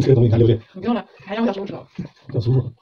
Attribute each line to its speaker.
Speaker 1: 东西，你看对不对？
Speaker 2: 你不用了，还让我小叔知道。
Speaker 1: 叫叔叔。